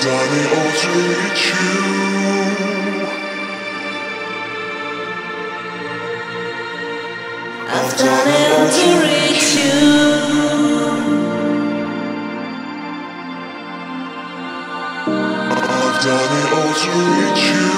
I've done it all to reach you. I've done it all to reach you. I've done it all to reach you.